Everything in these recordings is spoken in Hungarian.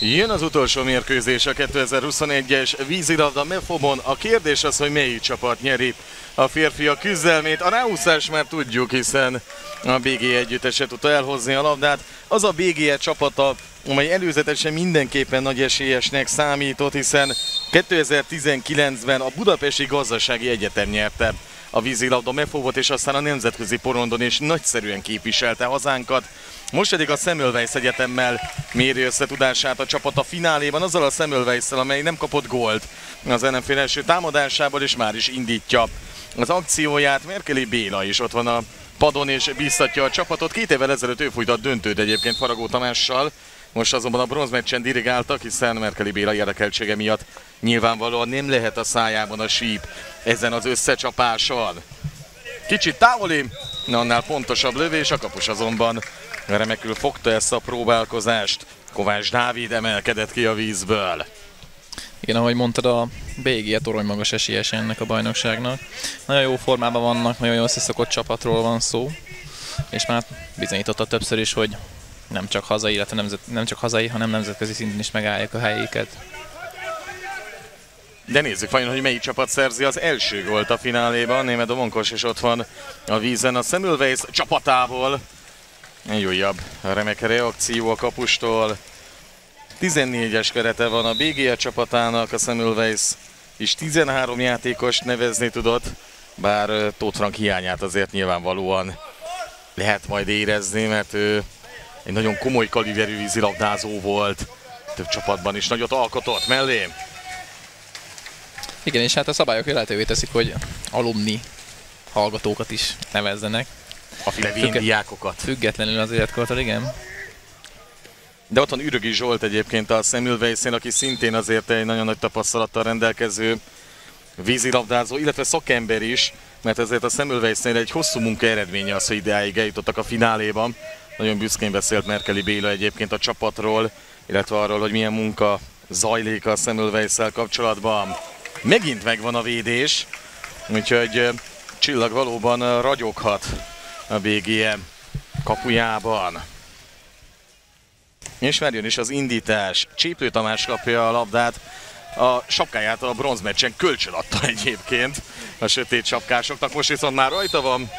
Jön az utolsó mérkőzés a 2021-es vízilabda Mefobon. A kérdés az, hogy melyik csapat nyeri a férfiak küzdelmét. A ráúszás már tudjuk, hiszen a BG együttese tudta elhozni a labdát. Az a BGE csapata, amely előzetesen mindenképpen nagy esélyesnek számított, hiszen 2019-ben a Budapesti Gazdasági Egyetem nyerte a vízilabda Mefobot, és aztán a nemzetközi porondon is nagyszerűen képviselte hazánkat. Most pedig a Semmelweis Egyetemmel méri össze tudását a csapat a fináléban, azzal a semmelweis amely nem kapott gólt az ellenfél első támadásából, és már is indítja az akcióját. Merkeli Béla is ott van a padon, és biztatja a csapatot. Két évvel ezelőtt ő fújt a döntőt egyébként Faragó Tamással, most azonban a bronzmeccsen dirigáltak, hiszen Merkeli Béla érdekeltsége miatt nyilvánvalóan nem lehet a szájában a síp ezen az összecsapáson. Kicsit távoli, annál pontosabb lövés, a kapus azonban remekül fogta ezt a próbálkozást. Kovács Dávid emelkedett ki a vízből. Igen, ahogy mondtad, a BG a torony magas esélyes ennek a bajnokságnak. Nagyon jó formában vannak, nagyon jó összeszokott csapatról van szó, és már bizonyította többször is, hogy nem csak hazai, illetve nemzet, nem csak hazai, hanem nemzetközi szinten is megállják a helyéket. De nézzük vajon, hogy melyik csapat szerzi az első gólt a fináléban. Német Domonkos is ott van a vízen a Semmelweis csapatából. Egy újabb remek reakció a kapustól. 14-es kerete van a BGA csapatának, a Semmelweis is 13 játékost nevezni tudott, bár Tóth Frank hiányát azért nyilvánvalóan lehet majd érezni, mert ő egy nagyon komoly kaliberű vízilabdázó volt, több csapatban is nagyot alkotott mellé. Igen, és hát a szabályok lehetővé teszik, hogy alumni hallgatókat is nevezzenek. A Függet, diákokat. Függetlenül az életkortól, igen. De ott van Ürögi Zsolt egyébként a Semmelweis-én, aki szintén azért egy nagyon nagy tapasztalattal rendelkező vízilabdázó, illetve szakember is, mert ezért a Semmelweis-nél egy hosszú munka eredménye az, hogy ideáig eljutottak a fináléban. Nagyon büszkén beszélt Merkeli Béla egyébként a csapatról, illetve arról, hogy milyen munka zajlik a semmelweis kapcsolatban. Megint megvan a védés, úgyhogy Csillag valóban ragyoghat a BGM kapujában. És már jön is az indítás. Csíplő Tamás kapja a labdát. A sapkáját a bronzmeccsen kölcsön adta egyébként a sötét sapkásoknak. Most viszont már rajta van.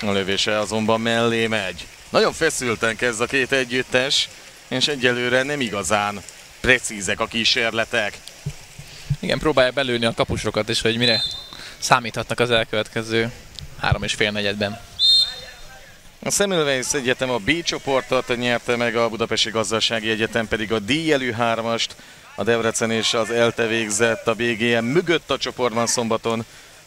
A lövése azonban mellé megy. Nagyon feszülten kezd a két együttes, és egyelőre nem igazán precízek a kísérletek. Igen, próbálja belőni a kapusokat is, hogy mire számíthatnak az elkövetkező három és fél negyedben. A Semmelweis Egyetem a B csoportot nyerte meg, a Budapesti Gazdasági Egyetem pedig a D-jelű hármast. A Debrecen és az ELTE végzett a BGM mögött a csoportban szombaton.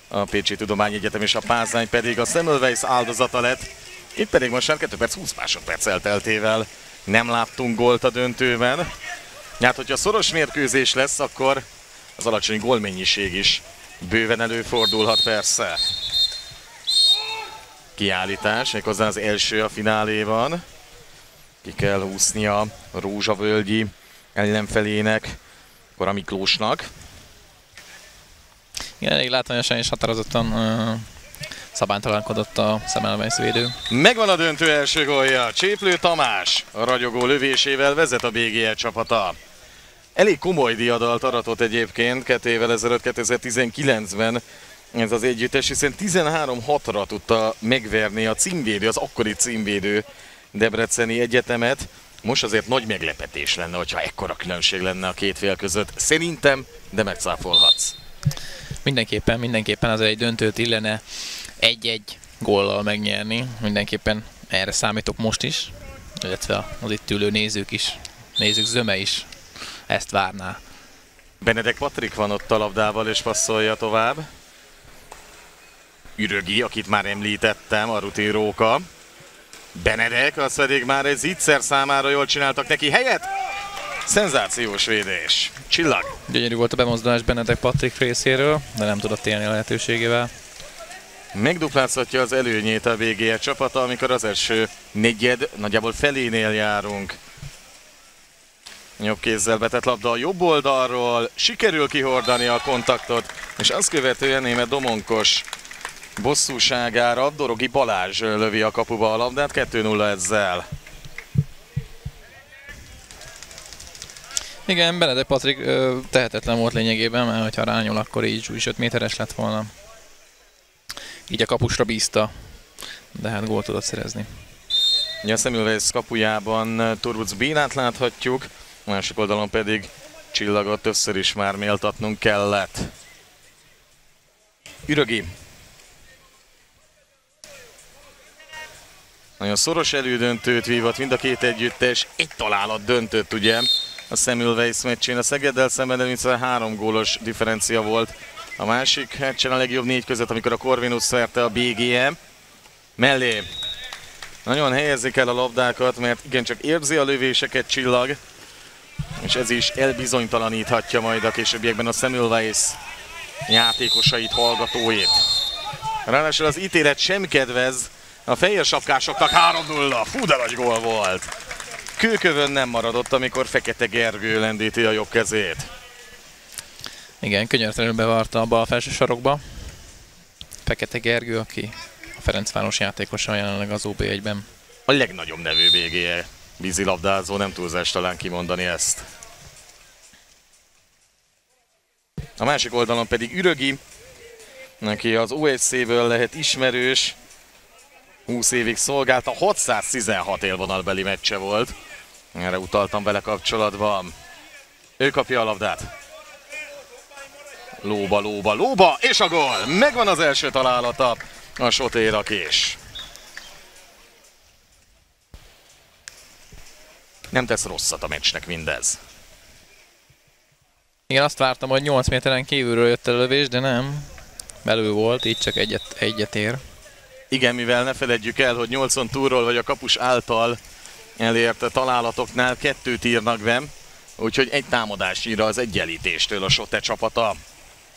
A Pécsi Tudományegyetem és a Pázány pedig a Semmelweis áldozata lett. Itt pedig most már 2 perc 20 másodperc elteltével nem láttunk gólt a döntőben. Hát, hogyha szoros mérkőzés lesz, akkor az alacsony gólmennyiség is bőven előfordulhat persze. Kiállítás, méghozzá az első a fináléban. Ki kell húznia a Rózsavölgyi ellenfelének, Kora Miklósnak. Igen, elég látványosan és határozottan uh, szabálytalankodott a Semmelweis védő. Megvan a döntő első gólja. Cséplő Tamás a ragyogó lövésével vezet a BGL csapata. Elég komoly diadalt aratott egyébként 2 évvel ezelőtt 2019-ben ez az együttes, hiszen 13-6-ra tudta megverni a címvédő, az akkori címvédő Debreceni Egyetemet. Most azért nagy meglepetés lenne, hogyha ekkora különbség lenne a két fél között. Szerintem, de megcáfolhatsz. Mindenképpen, mindenképpen az egy döntőt illene egy-egy góllal megnyerni. Mindenképpen erre számítok most is, illetve az itt ülő nézők is, nézők zöme is ezt várná. Benedek Patrik van ott a labdával és passzolja tovább. Ürögi, akit már említettem, a rutinróka. Benedek, az pedig már egy zicser számára jól csináltak neki helyet. Szenzációs védés. Csillag. Gyönyörű volt a bemozdulás Benedek Patrik részéről, de nem tudott élni a lehetőségével. Megduplázhatja az előnyét a VGE csapata, amikor az első negyed nagyjából felénél járunk. Jobb kézzel betett labda a jobb oldalról, sikerül kihordani a kontaktot, és azt követően német Domonkos bosszúságára Dorogi Balázs lövi a kapuba a labdát, 2-0 ezzel. Igen, Benedek Patrik ö, tehetetlen volt lényegében, mert hogyha rányol, akkor így is 5 méteres lett volna. Így a kapusra bízta, de hát gólt tudott szerezni. Ja, Semmelweis kapujában Turbuc Bénát láthatjuk, a másik oldalon pedig csillagot többször is már méltatnunk kellett. Ürögi. Nagyon szoros elődöntőt vívott mind a két együttes, egy találat döntött ugye a Semmelweis meccsén. A Szegeddel szemben de három gólos differencia volt. A másik meccsen a legjobb négy között, amikor a Corvinus szerte a BGM. Mellé nagyon helyezik el a labdákat, mert igencsak érzi a lövéseket csillag, és ez is elbizonytalaníthatja majd a későbbiekben a Semmelweis játékosait, hallgatóit. Ráadásul az ítélet sem kedvez a fehér sapkásoknak 3-0. Fú, de nagy gól volt. Kőkövön nem maradott, amikor Fekete Gergő lendíti a jobb kezét. Igen, könyörtelenül bevarta a bal felső sarokba. Fekete Gergő, aki a Ferencváros játékosa jelenleg az OB1-ben. A legnagyobb nevű BGE vízilabdázó, nem túlzás talán kimondani ezt. A másik oldalon pedig Ürögi, neki az OSC-ből lehet ismerős, 20 évig szolgált, a 616 élvonalbeli meccse volt. Erre utaltam vele kapcsolatban. Ő kapja a labdát. Lóba, lóba, lóba, és a gól! Megvan az első találata a Sotéra kés. Nem tesz rosszat a meccsnek mindez. Igen, azt vártam, hogy 8 méteren kívülről jött a lövés, de nem. Belül volt, így csak egyet, egyet ér. Igen, mivel ne feledjük el, hogy 80 túról vagy a kapus által elért találatoknál kettőt írnak be, úgyhogy egy támadásnyira az egyenlítéstől a Sote csapata.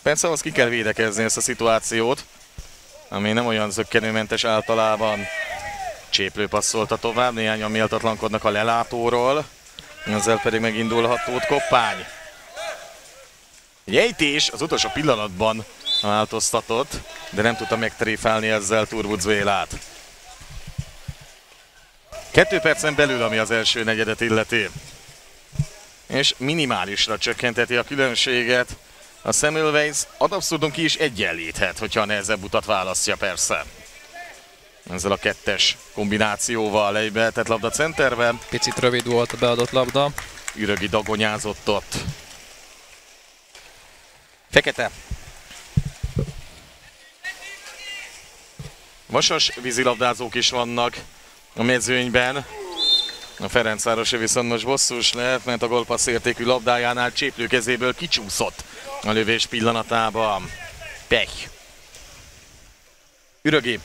Persze ahhoz ki kell védekezni ezt a szituációt, ami nem olyan zöggenőmentes általában. Cséplő passzolta tovább, néhányan méltatlankodnak a lelátóról, ezzel pedig megindulhat Tóth Koppány. Egy ejtés az utolsó pillanatban változtatott, de nem tudta megtréfálni ezzel Turbuc Vélát. Kettő percen belül, ami az első negyedet illeti. És minimálisra csökkenteti a különbséget. A Semmelweis ad abszurdum ki is egyenlíthet, hogyha a nehezebb utat választja persze. Ezzel a kettes kombinációval egy behetett labda centerben. Picit rövid volt a beadott labda. Ürögi dagonyázott ott. Fekete. Vasas vízilabdázók is vannak a mezőnyben. A Ferencvárosi viszont most bosszús lehet, mert a gólpassz értékű labdájánál cséplő kezéből kicsúszott a lövés pillanatában. Pech. Ürögi.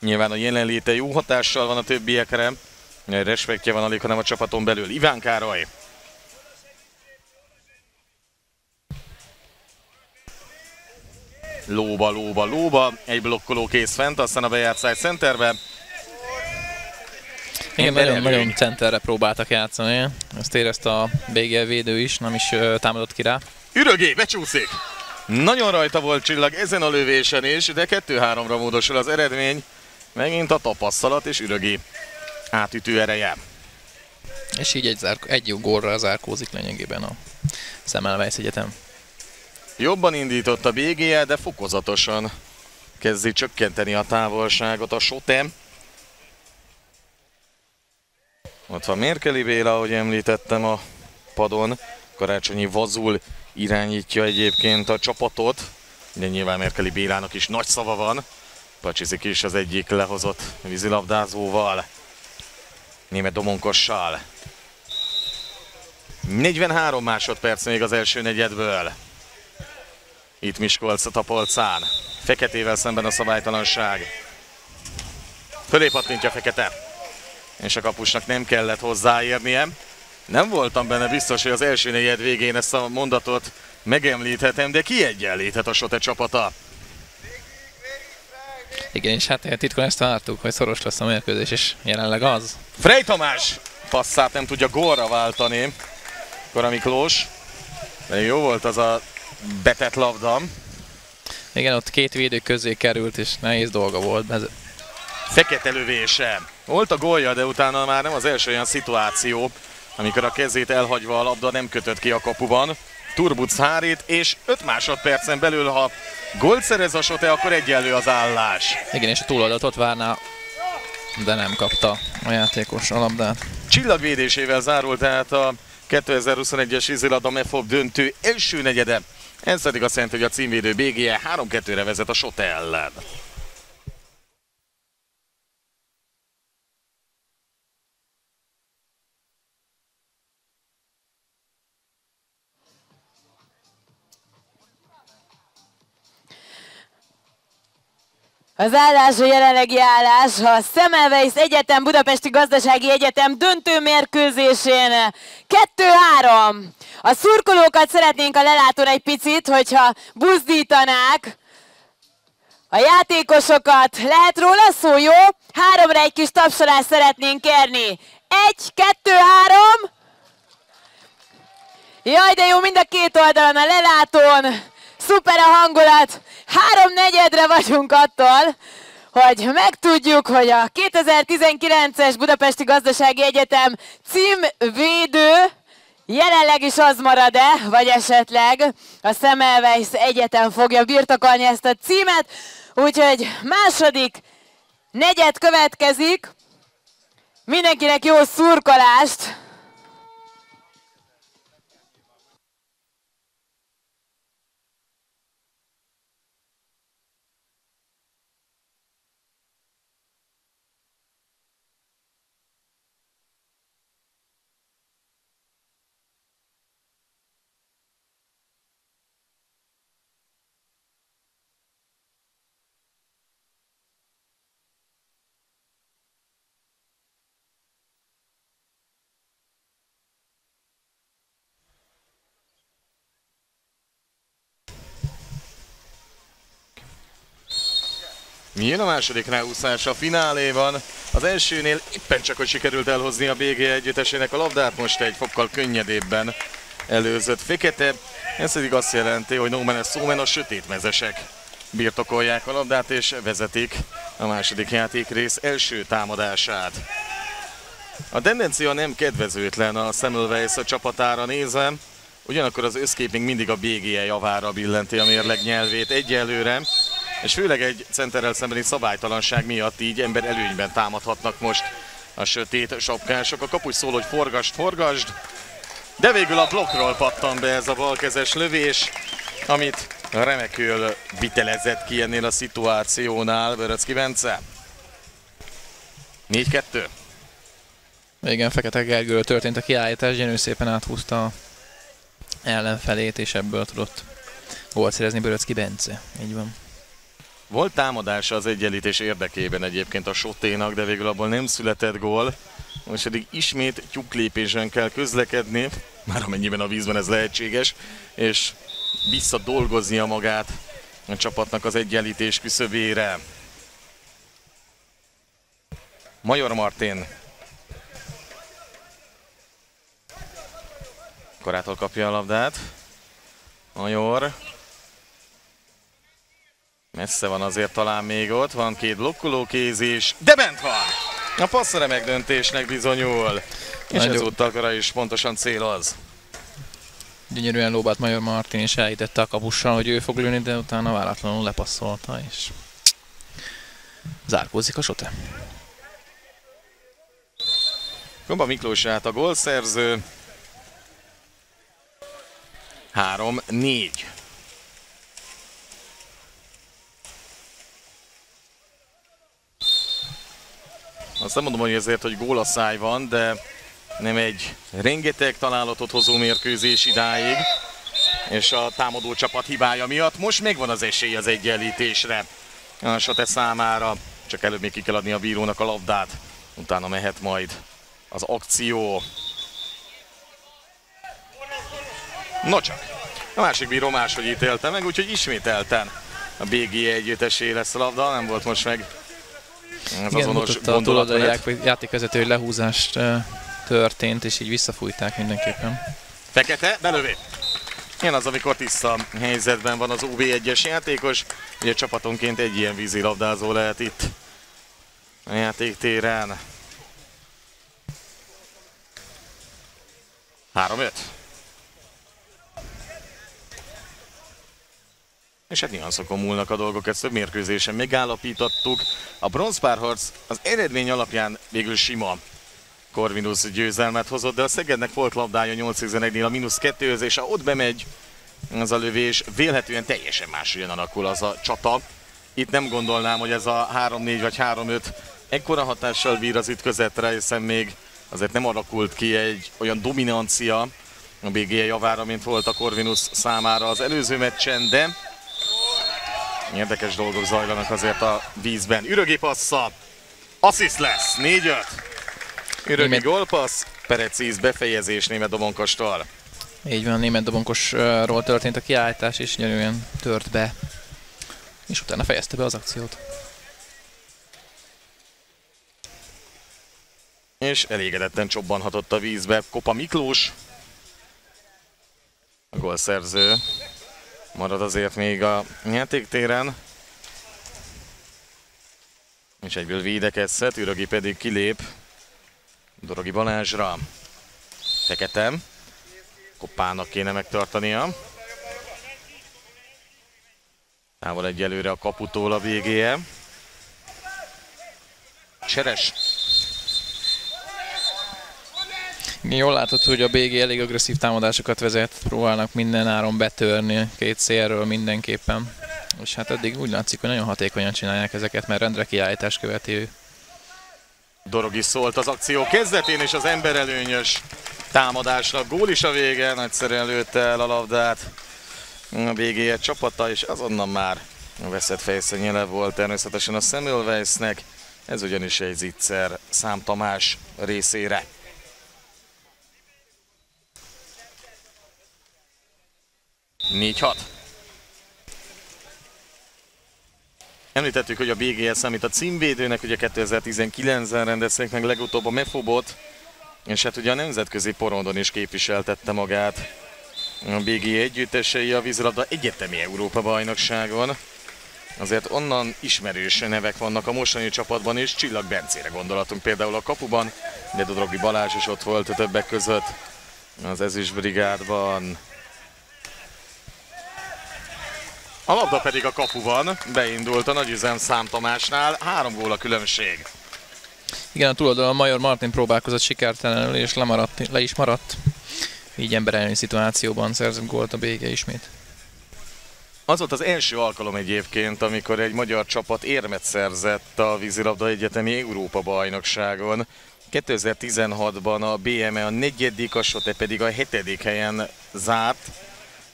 Nyilván a jelenléte jó hatással van a többiekre. Respektje van alig, hanem a csapaton belül. Iván Károly. Lóba, lóba, lóba. Egy blokkoló kész fent, aztán a bejárt side centerbe. Igen, nagyon, nagyon centerre próbáltak játszani. Ezt érezte a BGL védő is, nem is uh, támadott ki rá. Ürögé, becsúszik! Nagyon rajta volt csillag ezen a lövésen is, de 2-3-ra módosul az eredmény. Megint a tapasztalat és ürögi átütő ereje. És így egy, zárk- egy jó gólra zárkózik lényegében a Szemelweis Egyetem. Jobban indított a BGE, de fokozatosan kezdi csökkenteni a távolságot a Sotem. Ott van Mérkeli Béla, ahogy említettem a padon. Karácsonyi Vazul irányítja egyébként a csapatot. De nyilván Mérkeli Bélának is nagy szava van. Pacsizik is az egyik lehozott vízilabdázóval. Német Domonkossal. 43 másodperc még az első negyedből. Itt Miskolc a tapolcán. Feketével szemben a szabálytalanság. Fölé pattintja Fekete. És a kapusnak nem kellett hozzáérnie. Nem voltam benne biztos, hogy az első negyed végén ezt a mondatot megemlíthetem, de kiegyenlíthet a Sote csapata. Igen, és hát titkon ezt vártuk, hogy szoros lesz a mérkőzés, és jelenleg az. Frey Tamás passzát nem tudja gólra váltani. Kora Miklós. De jó volt az a betett labda. Igen, ott két védő közé került, és nehéz dolga volt. Ez... Fekete lövése. Volt a gólja, de utána már nem az első olyan szituáció. amikor a kezét elhagyva a labda nem kötött ki a kapuban. Turbuc Hárét, és 5 másodpercen belül, ha gólt szerez a Sote, akkor egyenlő az állás. Igen, és a túladatot várná, de nem kapta a játékos a labdát. Csillagvédésével zárult tehát a 2021-es vízilabda Mefob döntő első negyede. Ez pedig azt jelenti, hogy a címvédő BGE 3-2-re vezet a Sote ellen. Az állás a jelenlegi állás a Semmelweis Egyetem Budapesti Gazdasági Egyetem döntő mérkőzésén 2-3. A szurkolókat szeretnénk a lelátón egy picit, hogyha buzdítanák a játékosokat. Lehet róla szó, jó? Háromra egy kis tapsolást szeretnénk kérni. Egy, kettő, három. Jaj, de jó, mind a két oldalon a lelátón. Szuper a hangulat. Három negyedre vagyunk attól, hogy megtudjuk, hogy a 2019-es Budapesti Gazdasági Egyetem címvédő jelenleg is az marad-e, vagy esetleg a Semmelweis Egyetem fogja birtokolni ezt a címet. Úgyhogy második negyed következik. Mindenkinek jó szurkolást! Jön a második ráúszás a fináléban. Az elsőnél éppen csak, hogy sikerült elhozni a BG együttesének a labdát, most egy fokkal könnyedébben előzött Fekete. Ez pedig azt jelenti, hogy Man Szómen a sötétmezesek birtokolják a labdát és vezetik a második játékrész első támadását. A tendencia nem kedvezőtlen a Semmelweis a csapatára nézve, ugyanakkor az összkép mindig a BGE javára billenti a mérleg nyelvét egyelőre és főleg egy centerrel szembeni szabálytalanság miatt így ember előnyben támadhatnak most a sötét sapkások. A kapus szól, hogy forgasd, forgasd, de végül a blokkról pattan be ez a balkezes lövés, amit remekül vitelezett ki ennél a szituációnál Böröcki Bence. 4-2. Igen, Fekete Gergőről történt a kiállítás, Jenő szépen áthúzta ellenfelét, és ebből tudott volt szerezni Böröcki Bence. Így van. Volt támadása az egyenlítés érdekében egyébként a Soténak, de végül abból nem született gól. Most pedig ismét tyúklépésen kell közlekedni, már amennyiben a vízben ez lehetséges, és visszadolgoznia magát a csapatnak az egyenlítés küszöbére. Major Martin. Korától kapja a labdát. Major Messze van azért talán még ott, van két blokkoló kéz is, de bent van! A passz remek döntésnek bizonyul. És Nagyon. ezúttal Kara is pontosan cél az. Gyönyörűen lóbát Major Martin is elhitette a kapussal, hogy ő fog lőni, de utána váratlanul lepasszolta, és zárkózik a sote. Gomba Miklós át a gólszerző. 3-4. Azt nem mondom, hogy ezért, hogy gólaszáj van, de nem egy rengeteg találatot hozó mérkőzés idáig, és a támadó csapat hibája miatt most megvan az esély az egyenlítésre. A Sate számára csak előbb még ki kell adni a bírónak a labdát, utána mehet majd az akció. No csak, a másik bíró máshogy ítélte meg, úgyhogy ismételten a BG együttesé lesz a labda, nem volt most meg ez Igen, mutatta a túloldali játékvezető, hogy lehúzást történt, és így visszafújták mindenképpen. Fekete, belövé! Ilyen az, amikor tiszta helyzetben van az UB1-es játékos. Ugye csapatonként egy ilyen vízilabdázó lehet itt a játéktéren. 3-5. És hát nyanszokon múlnak a dolgok, ezt több mérkőzésen megállapítottuk. A bronzpárharc az eredmény alapján végül sima Corvinus győzelmet hozott, de a Szegednek volt labdája 8-11-nél a mínusz kettőhöz, és ha ott bemegy az a lövés, vélhetően teljesen máshogyan alakul az a csata. Itt nem gondolnám, hogy ez a 3-4 vagy 3-5 ekkora hatással bír az ütközetre, hiszen még azért nem alakult ki egy olyan dominancia a BG javára, mint volt a Corvinus számára az előző meccsen, de érdekes dolgok zajlanak azért a vízben. Ürögi passza, assziszt lesz, 4-5. Ürögi Német... gólpassz, Perecíz befejezés német dobonkostól. Így van, német dobonkosról történt a kiállítás, és gyönyörűen tört be. És utána fejezte be az akciót. És elégedetten csobbanhatott a vízbe Kopa Miklós. A gólszerző marad azért még a játéktéren. És egyből védekezhet, Ürögi pedig kilép Dorogi Balázsra. Fekete. Kopának kéne megtartania. Távol egyelőre a kaputól a végéje. Cseres. Jól látod, hogy a BG elég agresszív támadásokat vezet, próbálnak minden áron betörni két szélről mindenképpen. És hát eddig úgy látszik, hogy nagyon hatékonyan csinálják ezeket, mert rendre kiállítás követi ő. Dorogi szólt az akció kezdetén, és az emberelőnyös támadásnak gól is a vége, nagyszerűen lőtte el a labdát a végéje csapata, és azonnal már a veszett fejszennyele volt természetesen a Semmelweisnek, ez ugyanis egy zicser Szám Tamás részére. Négy hat. Említettük, hogy a BGS számít a címvédőnek, ugye 2019-ben rendezték meg legutóbb a Mefobot, és hát ugye a nemzetközi porondon is képviseltette magát a BG együttesei a vízilabda egyetemi Európa bajnokságon. Azért onnan ismerős nevek vannak a mostani csapatban is, Csillag Bencére gondolatunk például a kapuban, de Dodrogi Balázs is ott volt többek között az ezüst A labda pedig a kapuban, beindult a nagyüzem Szám Tamásnál, három gól a különbség. Igen, a túloldalon Major Martin próbálkozott sikertelenül, és lemaradt, le is maradt. Így emberelmi szituációban szerzett gólt a BG ismét. Az volt az első alkalom egyébként, amikor egy magyar csapat érmet szerzett a vízilabda egyetemi Európa bajnokságon. 2016-ban a BME a negyedik, a Sote pedig a hetedik helyen zárt.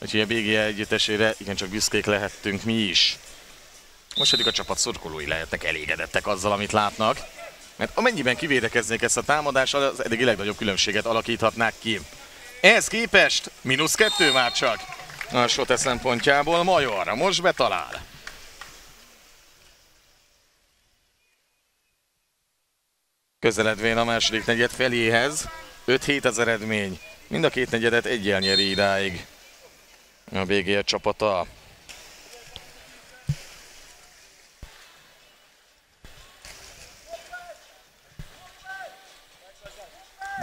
Úgyhogy a BG együttesére igencsak büszkék lehettünk mi is. Most pedig a csapat szurkolói lehetnek elégedettek azzal, amit látnak. Mert amennyiben kivédekeznék ezt a támadással, az eddigi legnagyobb különbséget alakíthatnák ki. Ehhez képest mínusz kettő már csak a Sote szempontjából. Major most betalál. Közeledvén a második negyed feléhez. 5-7 az eredmény. Mind a két negyedet egyel nyeri idáig a BGR csapata.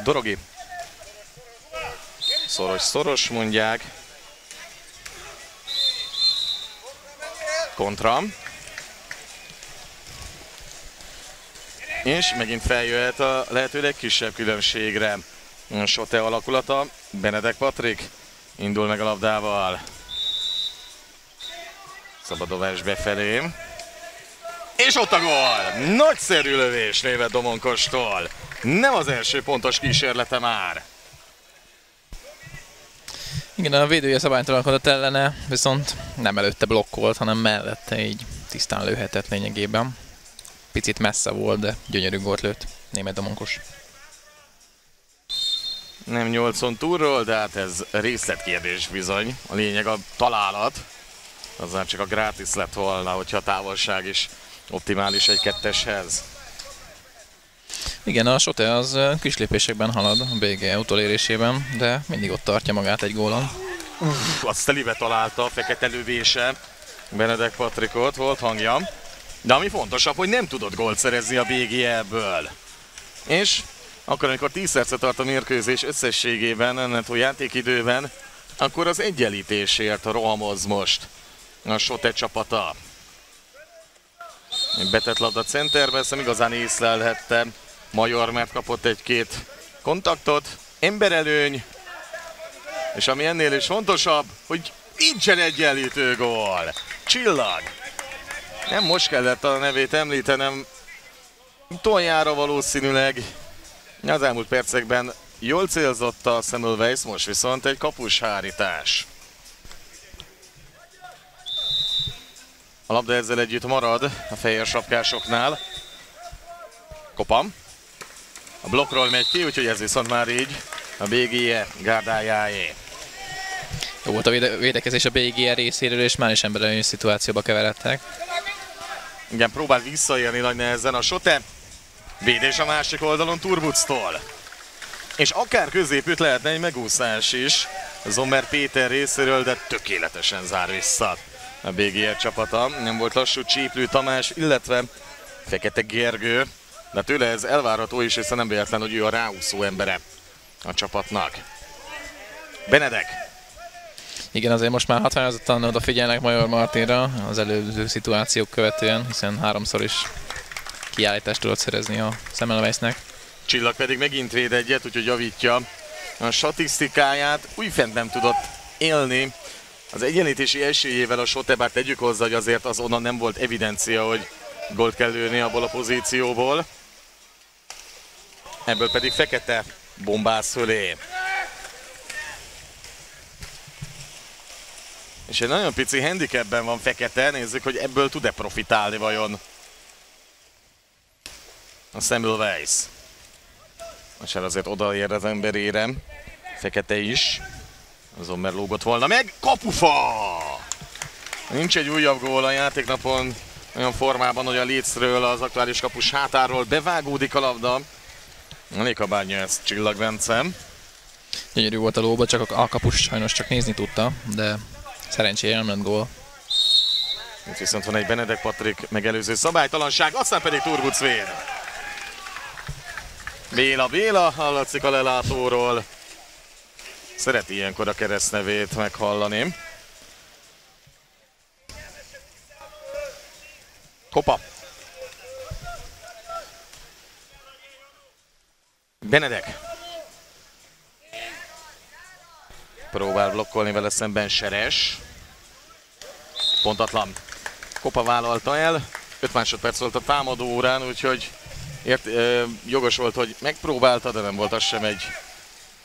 Dorogi. Szoros-szoros mondják. Kontra. És megint feljöhet a lehető legkisebb különbségre Sote alakulata. Benedek Patrik indul meg a labdával. Szabadovás befelé. És ott a gól! Nagyszerű lövés névet Domonkostól. Nem az első pontos kísérlete már. Igen, a védője szabálytalankodott ellene, viszont nem előtte blokkolt, hanem mellette így tisztán lőhetett lényegében. Picit messze volt, de gyönyörű gólt lőtt német Domonkos. Nem 8 túlról, de hát ez részletkérdés bizony. A lényeg a találat. Az már csak a gratis lett volna, hogyha a távolság is optimális egy ketteshez. Igen, a Sote az kis lépésekben halad a BG utolérésében, de mindig ott tartja magát egy gólon. Uff, azt telibe találta a fekete lövése Benedek Patrikot, volt hangja. De ami fontosabb, hogy nem tudott gólt szerezni a BG ebből. És akkor amikor 10 percet tart a mérkőzés összességében, ennetó játékidőben, akkor az egyenlítésért rohamoz most a Sote csapata. Betett labda centerbe, ezt nem igazán észlelhette Major, mert kapott egy-két kontaktot. Emberelőny, és ami ennél is fontosabb, hogy nincsen egyenlítő gól. Csillag. Nem most kellett a nevét említenem, toljára valószínűleg. Az elmúlt percekben jól célzott a Semmelweis, most viszont egy kapus hárítás. A labda ezzel együtt marad a fehér sapkásoknál. Kopam. A blokkról megy ki, úgyhogy ez viszont már így a BGE gárdájáé. Jó volt a véde- védekezés a BGR részéről, és már is emberelőny szituációba keveredtek. Igen, próbál visszaérni nagy nehezen a Sote. Védés a másik oldalon Turbuctól. És akár középütt lehetne egy megúszás is. Zommer Péter részéről, de tökéletesen zár vissza a BGR csapata. Nem volt lassú Csíplő Tamás, illetve Fekete Gergő. De tőle ez elvárható is, hiszen nem véletlen, hogy ő a ráúszó embere a csapatnak. Benedek. Igen, azért most már határozottan odafigyelnek Major Martinra az előző szituációk követően, hiszen háromszor is kiállítást tudott szerezni a Semmelweisnek. Csillag pedig megint véd egyet, úgyhogy javítja a statisztikáját. Újfent nem tudott élni az egyenlítési esélyével a Sotebát tegyük hozzá, hogy azért az onnan nem volt evidencia, hogy gólt kell lőni abból a pozícióból. Ebből pedig fekete bombász fölé. És egy nagyon pici handicapben van fekete, nézzük, hogy ebből tud-e profitálni vajon a Semmelweis. Most el azért odaér az emberére. Fekete is. Azon mert lógott volna meg. Kapufa! Nincs egy újabb gól a játéknapon olyan formában, hogy a Leedsről, az aktuális kapus hátáról bevágódik a labda. Alig a ezt Csillag Bence. Gyönyörű volt a lóba, csak a, kapus sajnos csak nézni tudta, de szerencsére nem lett gól. Itt viszont van egy Benedek Patrik megelőző szabálytalanság, aztán pedig Turbuc véd. Béla Béla, hallatszik a lelátóról. Szereti ilyenkor a keresztnevét meghallani. Kopa. Benedek. Próbál blokkolni vele szemben Seres. Pontatlan. Kopa vállalta el. 5 másodperc volt a támadó órán, úgyhogy ért, ö, jogos volt, hogy megpróbálta, de nem volt az sem egy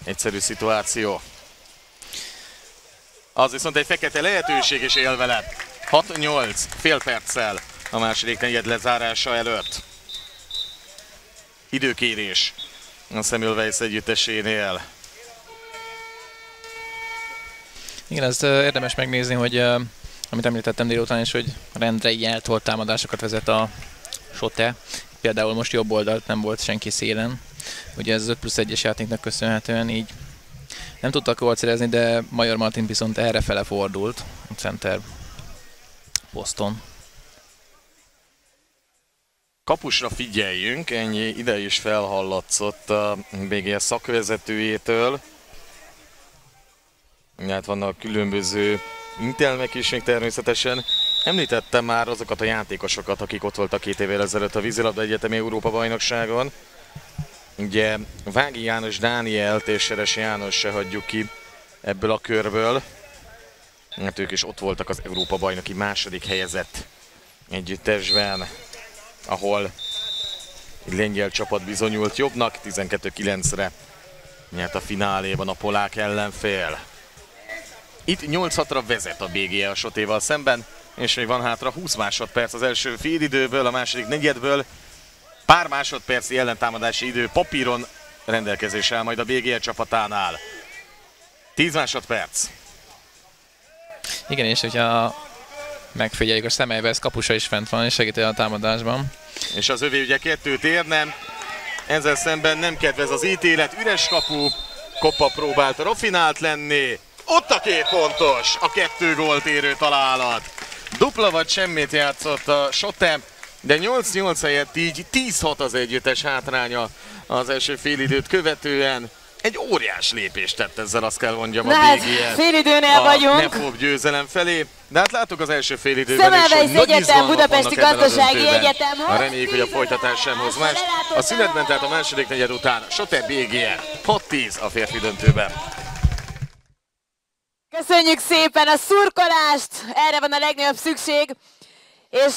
egyszerű szituáció. Az viszont egy fekete lehetőség is él vele. 6-8 fél perccel a második negyed lezárása előtt. Időkérés a Semmelweis együttesénél. Igen, ezt érdemes megnézni, hogy amit említettem délután is, hogy rendre így eltolt támadásokat vezet a Sote. Például most jobb oldalt nem volt senki szélen. Ugye ez az 5 plusz 1-es játéknak köszönhetően így nem tudtak gólt szerezni, de Major Martin viszont erre fele fordult a center poszton. Kapusra figyeljünk, ennyi ide is felhallatszott a BGS szakvezetőjétől. Hát vannak különböző intelmek is még természetesen. Említettem már azokat a játékosokat, akik ott voltak két évvel ezelőtt a Vízilabda Egyetemi Európa bajnokságon. Ugye Vági János Dánielt és Seres János se hagyjuk ki ebből a körből. Hát ők is ott voltak az Európa bajnoki második helyezett együttesben, ahol egy lengyel csapat bizonyult jobbnak, 12-9-re nyert a fináléban a polák ellenfél. Itt 8-6-ra vezet a BGE a Sotéval szemben, és még van hátra 20 másodperc az első félidőből, a második negyedből. Pár másodperci ellentámadási idő papíron rendelkezésre majd a BGE csapatánál. 10 másodperc. Igen, és hogyha megfigyeljük, a Semmelweis kapusa is fent van, és segíti a támadásban. És az övé ugye kettőt érne. Ezzel szemben nem kedvez az ítélet. Üres kapu. Koppa próbált rafinált lenni. Ott a két pontos, a kettő gólt érő találat. Dupla vagy semmit játszott a Sote, de 8-8 helyett így 10-6 az együttes hátránya az első félidőt követően egy óriás lépést tett ezzel, azt kell mondjam Na a hát, félidőnél vagyunk. Nefop győzelem felé, de hát látok az első fél időben is, hogy nagy Egyetem, Budapesti Gazdasági. Egyetem. Ha reméljük, hogy a folytatás sem hoz más. A szünetben, tehát a második negyed után Soter BGR 6-10 a férfi döntőben. Köszönjük szépen a szurkolást, erre van a legnagyobb szükség, és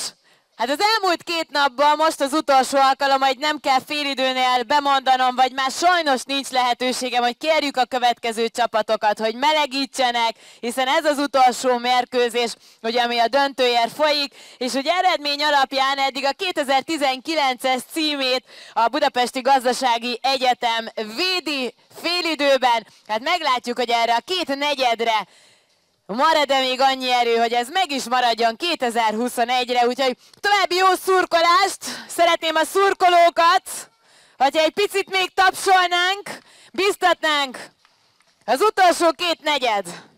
hát az elmúlt két napban, most az utolsó alkalom, hogy nem kell félidőnél bemondanom, vagy már sajnos nincs lehetőségem, hogy kérjük a következő csapatokat, hogy melegítsenek, hiszen ez az utolsó mérkőzés, ugye, ami a döntőért folyik, és hogy eredmény alapján eddig a 2019-es címét a Budapesti Gazdasági Egyetem védi félidőben. Hát meglátjuk, hogy erre a két negyedre marad-e még annyi erő, hogy ez meg is maradjon 2021-re, úgyhogy további jó szurkolást, szeretném a szurkolókat, hogyha egy picit még tapsolnánk, biztatnánk az utolsó két negyed.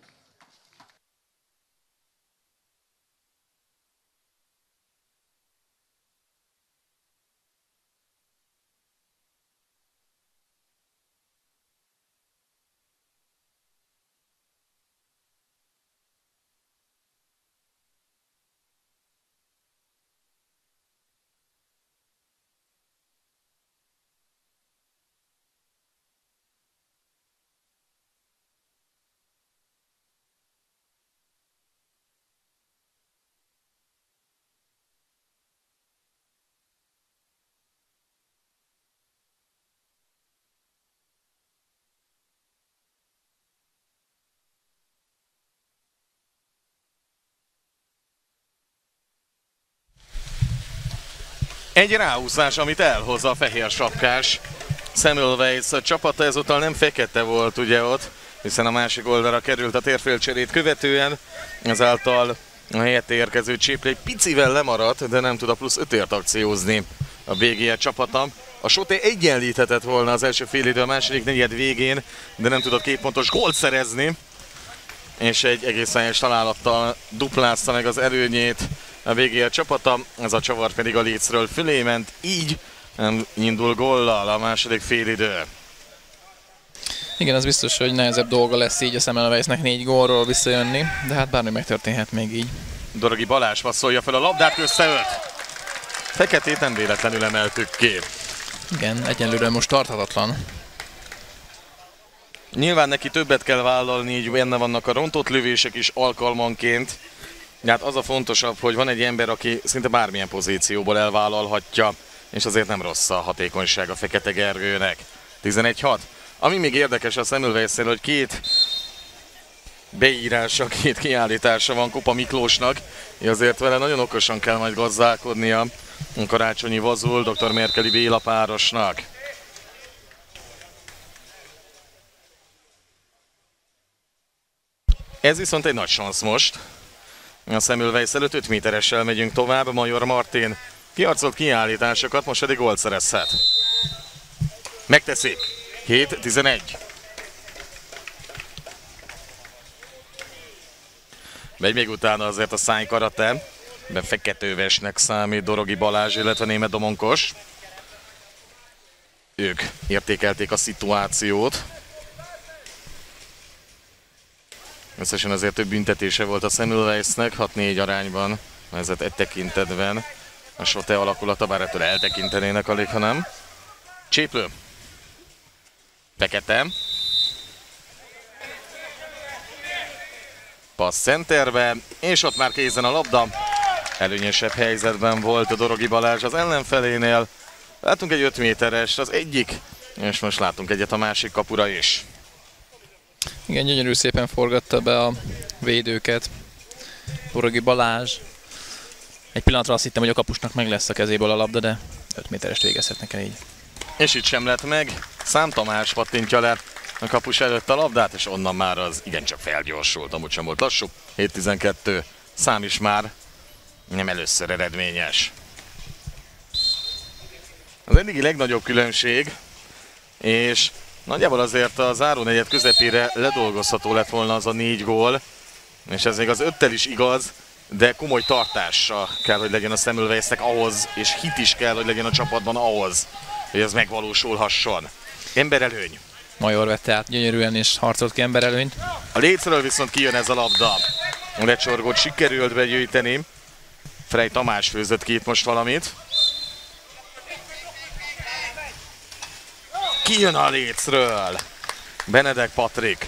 Egy ráúszás, amit elhozza a fehér sapkás. Semmelweis csapata ezúttal nem fekete volt ugye ott, hiszen a másik oldalra került a térfélcserét követően, ezáltal a helyette érkező Cséple egy picivel lemaradt, de nem tud a plusz ötért akciózni a BGE csapata. A Soté egyenlíthetett volna az első félidő a második negyed végén, de nem tudott két pontos gólt szerezni, és egy egészen helyes találattal duplázta meg az előnyét a BGE csapata, ez a csavar pedig a Lécről fölé ment, így indul gollal a második félidő. Igen, az biztos, hogy nehezebb dolga lesz így a Semmelweisnek négy gólról visszajönni, de hát bármi megtörténhet még így. Dorogi Balázs passzolja fel a labdát, összeölt. Feketét nem véletlenül emeltük ki. Igen, egyenlőre most tarthatatlan. Nyilván neki többet kell vállalni, így benne vannak a rontott lövések is alkalmanként. De hát az a fontosabb, hogy van egy ember, aki szinte bármilyen pozícióból elvállalhatja, és azért nem rossz a hatékonyság a Fekete Gergőnek. 11-6. Ami még érdekes a semmelweis hogy két beírása, két kiállítása van Kupa Miklósnak, és azért vele nagyon okosan kell majd gazdálkodnia Karácsonyi Vazul, dr. Merkeli Béla párosnak. Ez viszont egy nagy szansz most. A Semmelweis előtt 5 méteressel megyünk tovább, Major Martin kiarcolt kiállításokat, most pedig gólt szerezhet. Megteszik. 7-11. Megy még utána azért a szánykarate. Ben feketővesnek számít Dorogi Balázs, illetve német Domonkos. Ők értékelték a szituációt. Összesen azért több büntetése volt a Semmelweisnek, 6-4 arányban, vezet egy tekintetben. A Sote alakulata, bár ettől eltekintenének alig, ha nem. Cséplő. Fekete. Passz centerbe, és ott már kézen a labda. Előnyösebb helyzetben volt a Dorogi Balázs az ellenfelénél. Látunk egy 5 méteres, az egyik, és most látunk egyet a másik kapura is. Igen, gyönyörű szépen forgatta be a védőket. Borogi Balázs. Egy pillanatra azt hittem, hogy a kapusnak meg lesz a kezéből a labda, de 5 méterest végezhetnek el így. És itt sem lett meg. Szám Tamás pattintja le a kapus előtt a labdát, és onnan már az igencsak felgyorsult, amúgy sem volt lassú. 7-12. Szám is már nem először eredményes. Az eddigi legnagyobb különbség, és nagyjából azért a záró negyed közepére ledolgozható lett volna az a négy gól, és ez még az öttel is igaz, de komoly tartása kell, hogy legyen a Semmelweisnek ahhoz, és hit is kell, hogy legyen a csapatban ahhoz, hogy ez megvalósulhasson. Emberelőny. Major vette át gyönyörűen és harcolt ki emberelőnyt. A lécről viszont kijön ez a labda. A lecsorgót sikerült begyűjteni. Frey Tamás főzött ki itt most valamit. Kijön a lécről. Benedek Patrik.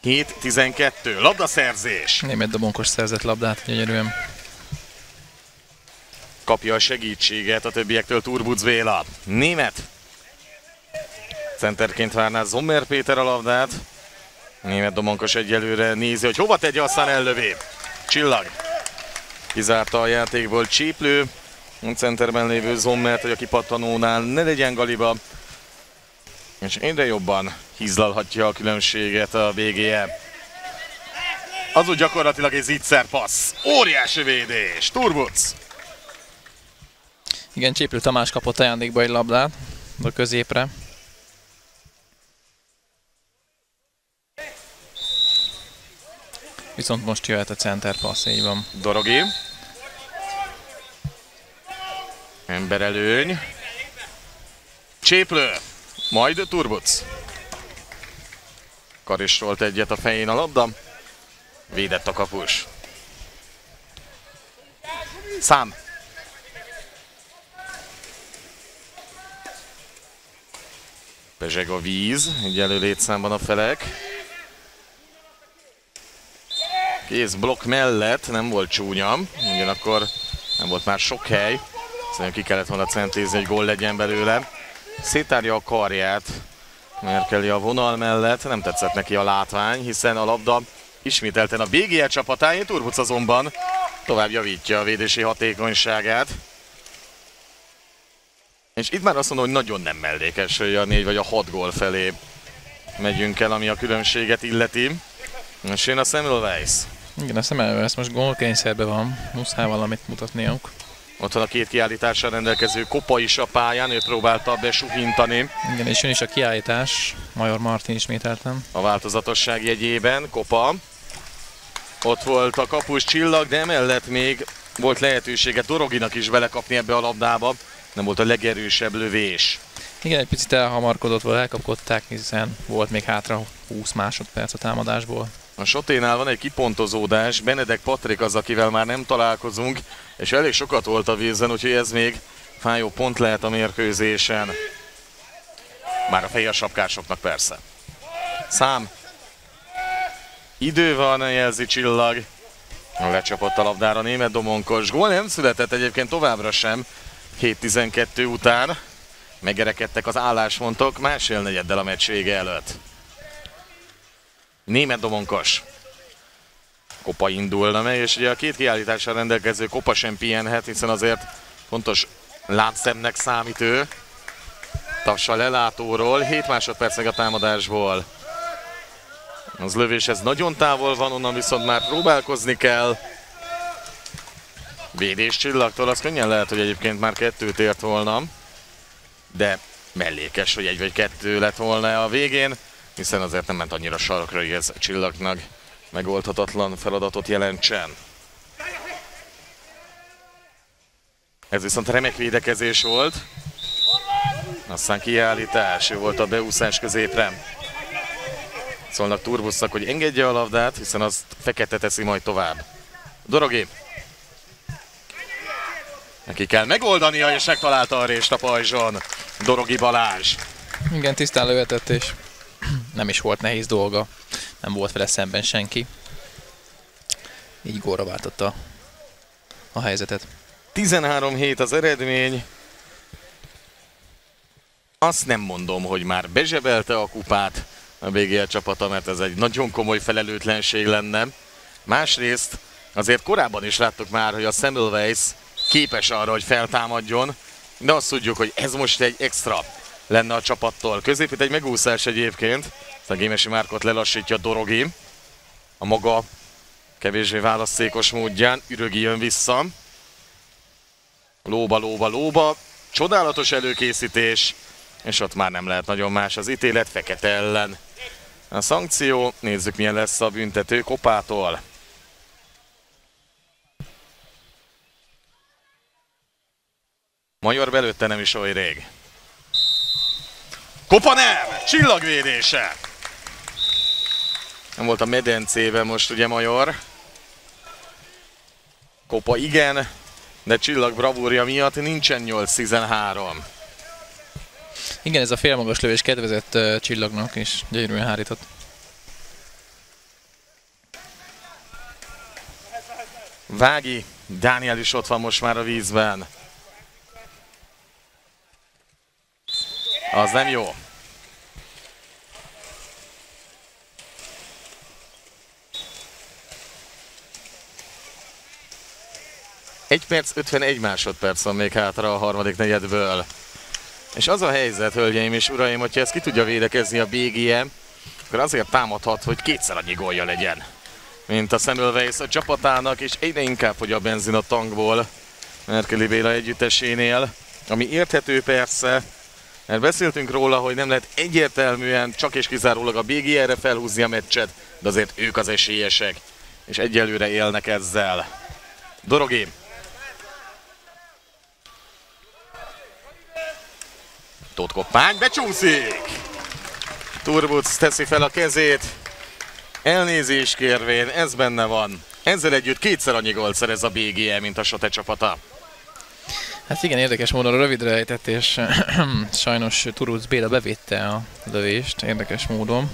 Hét 12. Labdaszerzés. Német Dobonkos szerzett labdát gyönyörűen. Kapja a segítséget a többiektől Turbuc Véla. Német. Centerként várná Zommer Péter a labdát. Német Domonkos egyelőre nézi, hogy hova tegye, aztán ellövé. Csillag. Kizárta a játékból Cséplő. A centerben lévő Zommert, hogy a kipattanónál ne legyen galiba. És egyre jobban hízlalhatja a különbséget a BGE. Az úgy gyakorlatilag egy zicser passz. Óriási védés. Turbuc. Igen, Cséplő Tamás kapott ajándékba egy labdát a középre. Viszont most jöhet a center passz, így van. Dorogi. Emberelőny. Cséplő. Majd Turbuc. Karisrolt egyet a fején a labda. Védett a kapus. Szám. Pezseg a víz, egyelő létszámban a felek. Kész blokk mellett nem volt csúnya, ugyanakkor nem volt már sok hely. Szerintem ki kellett volna centézni, hogy gól legyen belőle. Szétárja a karját, Merkeli a vonal mellett, nem tetszett neki a látvány, hiszen a labda ismételten a BGL csapatáé, Turbuc azonban tovább javítja a védési hatékonyságát. És itt már azt mondom, hogy nagyon nem mellékes, hogy a négy vagy a hat gól felé megyünk el, ami a különbséget illeti. És jön a Samuel Weiss. Igen, a Semmelweis most gólkényszerben van, muszáj valamit mutatniuk. Ott van a két kiállítással rendelkező Kopa is a pályán, őt próbálta besuhintani Igen, és jön is a kiállítás, Major Martin ismételten. a változatosság jegyében. Kopa. Ott volt a kapus csillag, de emellett még volt lehetősége Doroginak is belekapni ebbe a labdába. Nem volt a legerősebb lövés. Igen, egy picit elhamarkodott, vagy elkapkodták, hiszen volt még hátra 20 másodperc a támadásból. A Soténál van egy kipontozódás, Benedek Patrik az, akivel már nem találkozunk, és elég sokat volt a vízen, úgyhogy ez még fájó pont lehet a mérkőzésen. Már a fehér sapkásoknak persze. Szám. Idő van, jelzi csillag. Lecsapott a labdára német Domonkos. Gól nem született egyébként továbbra sem. 7-12 után. Megerekedtek az álláspontok másfél negyeddel a meccs vége előtt. Német Domonkos. Kopa indulna meg, és ugye a két kiállítással rendelkező Kopa sem pihenhet, hiszen azért fontos láncszemnek számít ő. Tassa lelátóról, 7 másodperc meg a támadásból. Az lövés ez nagyon távol van, onnan viszont már próbálkozni kell. Védés csillagtól, az könnyen lehet, hogy egyébként már kettőt ért volna. De mellékes, hogy egy vagy kettő lett volna a végén hiszen azért nem ment annyira sarkra, hogy ez csillagnak megoldhatatlan feladatot jelentsen. Ez viszont remek védekezés volt. Aztán kiállítás, ő volt a beúszás középre. Szólnak Turbusznak, hogy engedje a labdát, hiszen azt fekete teszi majd tovább. Dorogi. Neki kell megoldania, és megtalálta a rést a pajzson. Dorogi Balázs. Igen, tisztán lövetett, és nem is volt nehéz dolga. Nem volt vele szemben senki. Így góra váltotta a helyzetet. 13 hét az eredmény. Azt nem mondom, hogy már bezsebelte a kupát a BGL csapata, mert ez egy nagyon komoly felelőtlenség lenne. Másrészt azért korábban is láttuk már, hogy a Semmelweis képes arra, hogy feltámadjon, de azt tudjuk, hogy ez most egy extra lenne a csapattól. Középít egy megúszás egyébként. Szegémesi Márkot lelassítja Dorogi. A maga kevésbé választékos módján. Ürögi jön vissza. Lóba, lóba, lóba. Csodálatos előkészítés. És ott már nem lehet nagyon más az ítélet. Fekete ellen. A szankció. Nézzük milyen lesz a büntető kopától. Major belőtte nem is oly rég. Kopa nem! Csillagvédése! Nem volt a medencében most ugye Major. Kopa igen, de csillag bravúrja miatt nincsen 8-13. Igen, ez a félmagas lövés kedvezett uh, csillagnak, és gyönyörűen hárított. Vági, Dániel is ott van most már a vízben. Az nem jó. Egy perc, 51 másodperc van még hátra a harmadik negyedből. És az a helyzet, hölgyeim és uraim, hogyha ezt ki tudja védekezni a BGE, akkor azért támadhat, hogy kétszer annyi gólja legyen, mint a Semmelweis a csapatának, és egyre inkább hogy a benzin a tankból Merkeli Béla együttesénél, ami érthető persze, mert beszéltünk róla, hogy nem lehet egyértelműen csak és kizárólag a BGE-re felhúzni a meccset, de azért ők az esélyesek, és egyelőre élnek ezzel. Dorogi, Tóth Koppány becsúszik! Turbuc teszi fel a kezét. Elnézés kérvén, ez benne van. Ezzel együtt kétszer annyi gólt szerez a BGE, mint a Sote csapata. Hát igen, érdekes módon rövidre ejtett, és sajnos Turuc Béla bevédte a lövést, érdekes módon.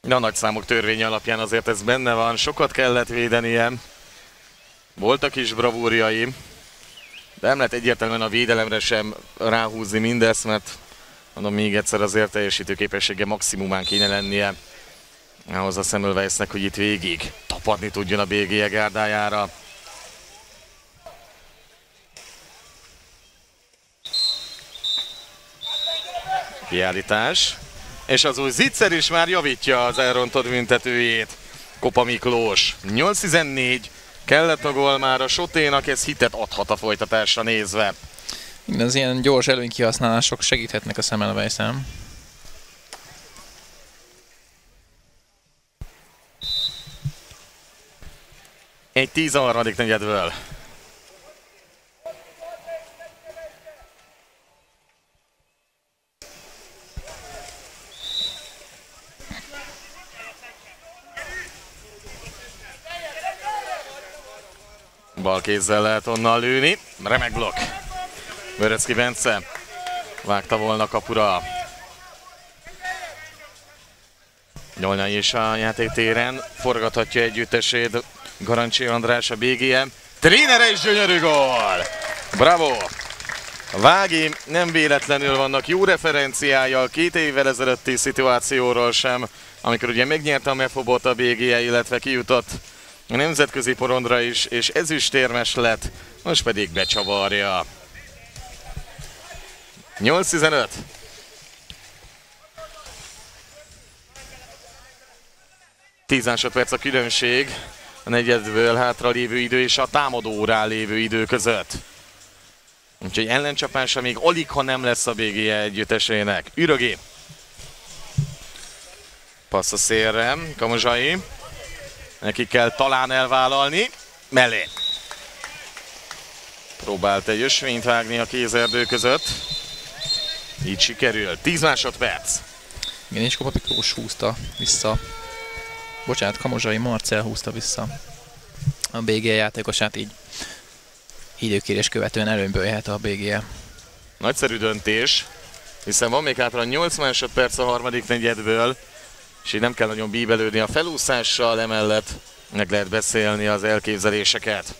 A nagy számok törvény alapján azért ez benne van, sokat kellett védenie. Voltak is bravúrjai, de nem lehet egyértelműen a védelemre sem ráhúzni mindezt, mert mondom még egyszer azért teljesítő képessége maximumán kéne lennie ahhoz a Semmelweisnek, hogy itt végig tapadni tudjon a BG gárdájára. Kiállítás. És az új Zicser is már javítja az elrontott büntetőjét. Kopa Miklós. 8-14. Kellett a gól már a Soténak, ez hitet adhat a folytatásra nézve. Igen, az ilyen gyors előnykihasználások segíthetnek a Semmelweisen. Egy 13. negyedből. Bal kézzel lehet onnan lőni. Remek blokk. Vörecki Bence vágta volna kapura. Nyolnai is a játéktéren. Forgathatja együttesét Garancsi András a BGM. Trénere is gyönyörű gól! Bravo! Vági nem véletlenül vannak jó referenciája két évvel ezelőtti szituációról sem, amikor ugye megnyerte a Mefobot a BGE, illetve kijutott a nemzetközi porondra is, és ezüstérmes lett, most pedig becsavarja. 8-15. Tíz másodperc a különbség a negyedből hátra lévő idő és a támadó órán lévő idő között. Úgyhogy ellencsapása még alig, ha nem lesz a BGE együttesének. Ürögi. Passz a szélre, Kamuzsai. Neki kell talán elvállalni. Mellé. Próbált egy ösvényt vágni a kézerdő között. Így sikerül. 10 másodperc. Igen, és Kopa Miklós húzta vissza. Bocsánat, Kamozsai Marcel húzta vissza a BG játékosát, így időkérés követően előnyből jöhet a BG. Nagyszerű döntés, hiszen van még hátra 8 másodperc a harmadik negyedből, és így nem kell nagyon bíbelődni a felúszással, emellett meg lehet beszélni az elképzeléseket.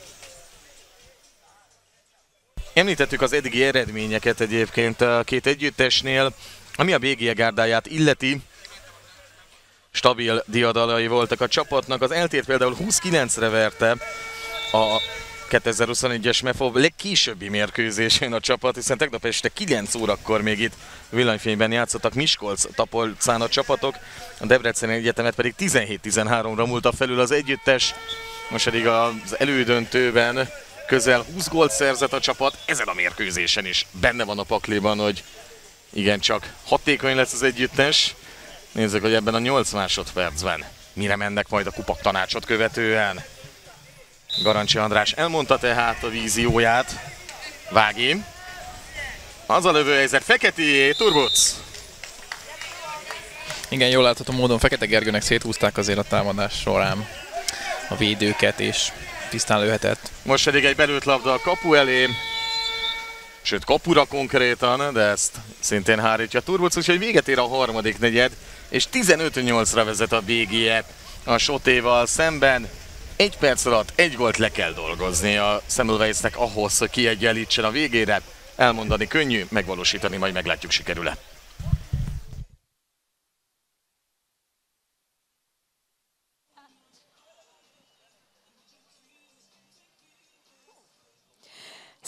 Említettük az eddigi eredményeket egyébként a két együttesnél, ami a BG gárdáját illeti, stabil diadalai voltak a csapatnak. Az eltért például 29-re verte a 2021-es MEFOB legkésőbbi mérkőzésén a csapat, hiszen tegnap este 9 órakor még itt villanyfényben játszottak Miskolc Tapolcán a csapatok, a Debrecen Egyetemet pedig 17-13-ra múlta felül az együttes, most pedig az elődöntőben közel 20 gólt szerzett a csapat, ezen a mérkőzésen is benne van a pakliban, hogy igencsak hatékony lesz az együttes. Nézzük, hogy ebben a 8 másodpercben mire mennek majd a kupak tanácsot követően. Garancsi András elmondta tehát a vízióját. Vági. Az a lövőhelyzet Feketié, Turbuc. Igen, jól látható módon Fekete Gergőnek széthúzták azért a támadás során a védőket, és tisztán lőhetett. Most pedig egy belőtt labda a kapu elé, sőt kapura konkrétan, de ezt szintén hárítja Turbuc, úgyhogy véget ér a harmadik negyed, és 15-8-ra vezet a BGE a Sotéval szemben. Egy perc alatt egy gólt le kell dolgozni a Semmelweisnek ahhoz, hogy kiegyenlítsen a végére. Elmondani könnyű, megvalósítani majd meglátjuk sikerül-e.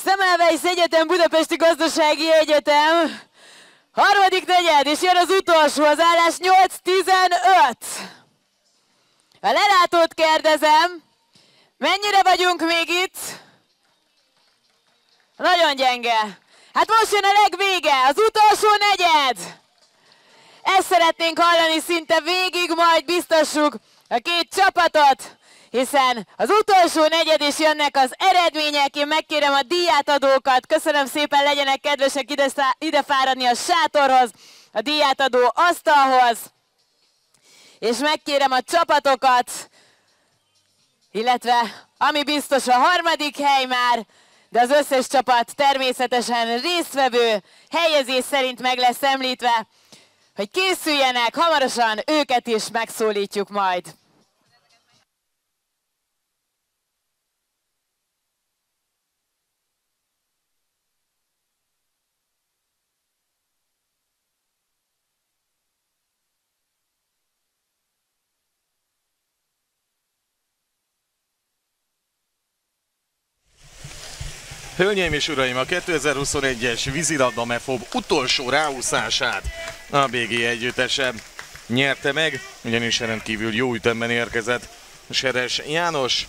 Szemelweis Egyetem, Budapesti Gazdasági Egyetem. Harmadik negyed, és jön az utolsó, az állás 8-15. A lelátót kérdezem, mennyire vagyunk még itt? Nagyon gyenge. Hát most jön a legvége, az utolsó negyed. Ezt szeretnénk hallani szinte végig, majd biztosuk a két csapatot hiszen az utolsó negyed is jönnek az eredmények. Én megkérem a díjátadókat, köszönöm szépen, legyenek kedvesek ide, ide fáradni a sátorhoz, a díjátadó asztalhoz, és megkérem a csapatokat, illetve ami biztos a harmadik hely már, de az összes csapat természetesen résztvevő helyezés szerint meg lesz említve, hogy készüljenek, hamarosan őket is megszólítjuk majd. Hölgyeim és uraim, a 2021-es vízilabda mefob utolsó ráúszását a BG együttese nyerte meg, ugyanis rendkívül jó ütemben érkezett Seres János,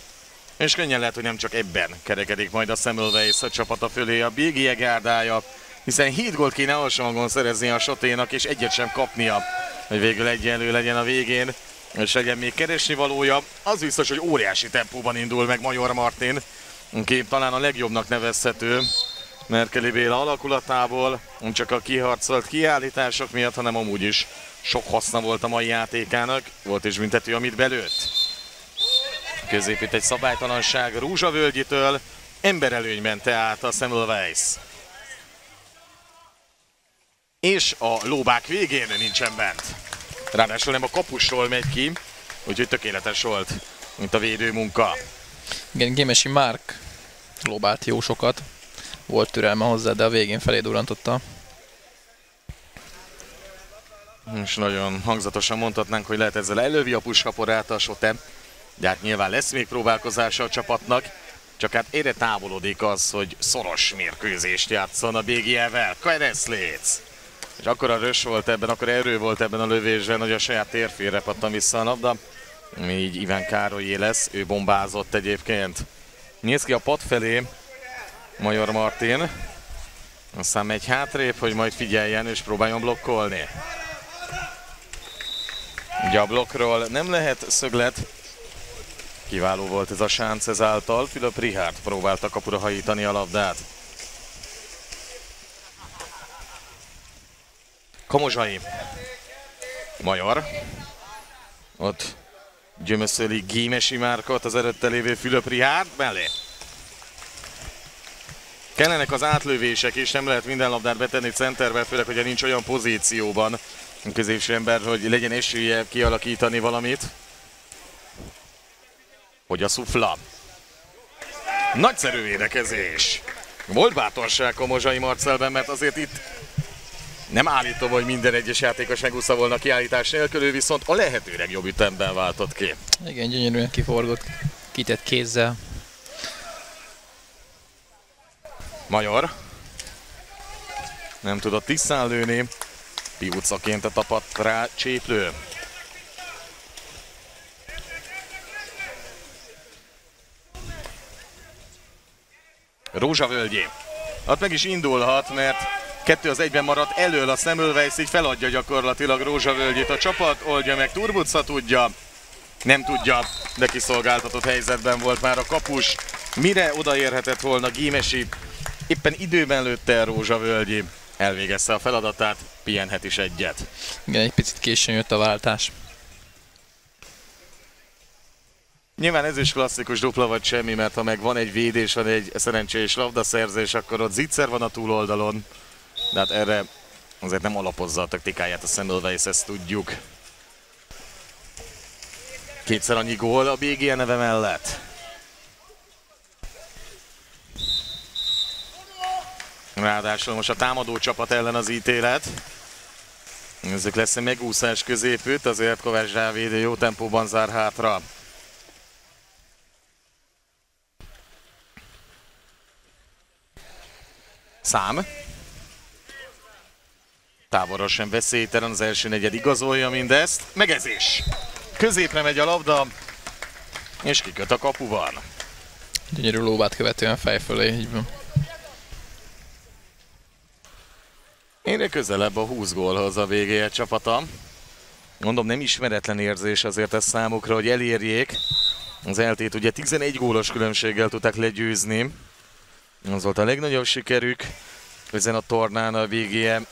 és könnyen lehet, hogy nem csak ebben kerekedik majd a Semmelweis a csapata fölé a BG gárdája, hiszen 7 gólt kéne alsóhangon szerezni a Soténak, és egyet sem kapnia, hogy végül egyenlő legyen a végén, és legyen még keresni valója. Az biztos, hogy óriási tempóban indul meg Major Martin, kép talán a legjobbnak nevezhető Merkeli Béla alakulatából, nem csak a kiharcolt kiállítások miatt, hanem amúgy is sok haszna volt a mai játékának. Volt is büntető, amit belőtt. Középít egy szabálytalanság Rúzsavölgyitől, emberelőnyben tehát a Semmelweis. És a lóbák végén nincsen bent. Ráadásul nem a kapusról megy ki, úgyhogy tökéletes volt, mint a védő munka. Igen, Gémesi Márk lóbált jó sokat. Volt türelme hozzá, de a végén felé durantotta. És nagyon hangzatosan mondhatnánk, hogy lehet ezzel elővi a puskaporát a Sote. De hát nyilván lesz még próbálkozása a csapatnak. Csak hát ére távolodik az, hogy szoros mérkőzést játszon a BGE-vel. Kereszléc! És akkor a rös volt ebben, akkor erő volt ebben a lövésben, hogy a saját térfére pattan vissza a labda így Iván Károlyé lesz, ő bombázott egyébként. Néz ki a pad felé Major Martin. Aztán megy hátrébb, hogy majd figyeljen és próbáljon blokkolni. Ugye a blokkról nem lehet szöglet. Kiváló volt ez a sánc ezáltal. Fülöp Richard próbálta kapura hajítani a labdát. Komozsai. Major. Ott gyömöszöli Gémesi Márkot az előtte lévő Fülöp Rihárd mellé. Kellenek az átlövések, és nem lehet minden labdát betenni centerbe, főleg, hogyha nincs olyan pozícióban a középső ember, hogy legyen esélye kialakítani valamit. Hogy a szufla. Nagyszerű védekezés. Volt bátorság Komozsai Marcelben, mert azért itt nem állítom, hogy minden egyes játékos megúszta volna kiállítás nélkül, ő viszont a lehető legjobb ütemben váltott ki. Igen, gyönyörűen kiforgott, kitett kézzel. Major. Nem tudott tisztán lőni. Piucaként a tapadt rá cséplő. Rózsavölgyi. Hát meg is indulhat, mert Kettő az egyben maradt elől, a Semmelweis így feladja gyakorlatilag Rózsavölgyét. A csapat oldja meg, Turbuca tudja. Nem tudja, de kiszolgáltatott helyzetben volt már a kapus. Mire odaérhetett volna Gímesi, éppen időben lőtte el Rózsa Völgyi. Elvégezte a feladatát, pihenhet is egyet. Igen, egy picit későn jött a váltás. Nyilván ez is klasszikus dupla vagy semmi, mert ha meg van egy védés, van egy szerencsés labdaszerzés, akkor ott zicser van a túloldalon. De hát erre azért nem alapozza a taktikáját a Semmelweis, ezt tudjuk. Kétszer annyi gól a BG neve mellett. Ráadásul most a támadó csapat ellen az ítélet. Ezek lesz egy megúszás középütt, azért Kovács Dávid jó tempóban zár hátra. Szám. Távolrosan veszélytelen, az első negyed igazolja mindezt. Megezés! Középre megy a labda, és kiköt a kapuban. Gyönyörű lóbát követően fej fölé, így van. Egyre közelebb a 20 gólhoz a végéje csapata. Mondom, nem ismeretlen érzés azért ez számukra, hogy elérjék. Az eltét ugye 11 gólos különbséggel tudták legyőzni. Az volt a legnagyobb sikerük ezen a tornán a végéje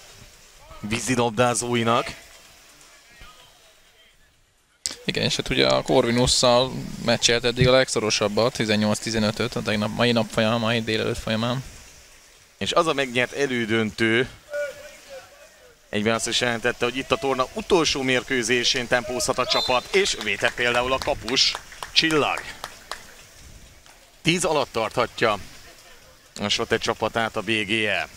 vízilabdázóinak. Igen, és hát ugye a Corvinusszal meccselt eddig a legszorosabbat, 18-15-öt a tegnap, mai nap folyamán, mai délelőtt folyamán. És az a megnyert elődöntő egyben azt is jelentette, hogy itt a torna utolsó mérkőzésén tempózhat a csapat, és vétett például a kapus csillag. 10 alatt tarthatja a Sote csapatát a BGE.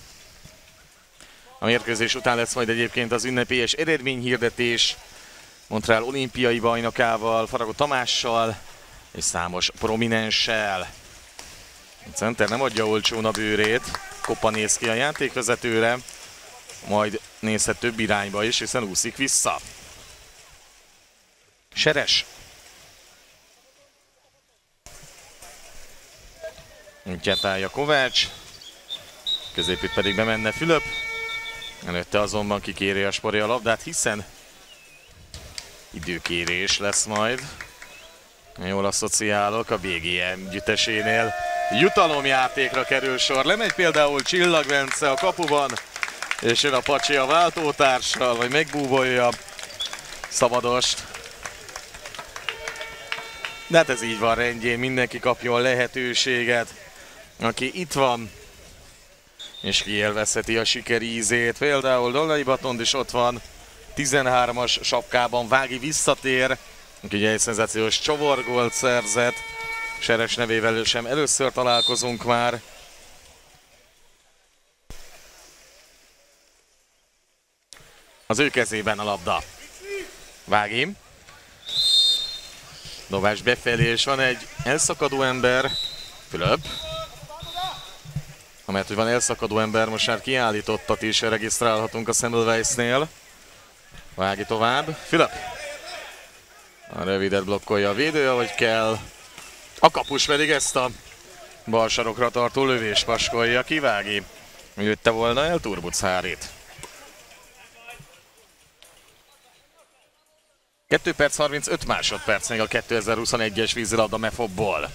A mérkőzés után lesz majd egyébként az ünnepélyes eredményhirdetés Montreal olimpiai bajnokával, Faragó Tamással és számos prominenssel. A center nem adja olcsón a bőrét, Koppa néz ki a játékvezetőre, majd nézhet több irányba is, hiszen úszik vissza. Seres. Útját Kovács. Középít pedig bemenne Fülöp. Előtte azonban kikéri a spori a labdát, hiszen időkérés lesz majd. Jól asszociálok a BGM gyütesénél. Jutalomjátékra kerül sor. Lemegy például Csillag Vence a kapuban, és jön a Pacsi a váltótársal, vagy megbúvolja szabadost. De hát ez így van rendjén, mindenki kapjon lehetőséget, aki itt van, és kielvezheti a sikerízét. Például Dolnai Batond is ott van, 13-as sapkában Vági visszatér, ugye egy szenzációs csavargolt szerzett, Seres nevével sem először találkozunk már. Az ő kezében a labda. Vági. Dobás befelé, és van egy elszakadó ember. Fülöp. Amelyet, hogy van elszakadó ember, most már kiállítottat is regisztrálhatunk a Semmelweisnél. Vági tovább. Fülöp. A rövidet blokkolja a védő, ahogy kell. A kapus pedig ezt a bal sarokra tartó lövés paskolja ki. Vági. Volna el Turbuc Hárit. 2 perc 35 másodperc még a 2021-es vízilabda Mefobból.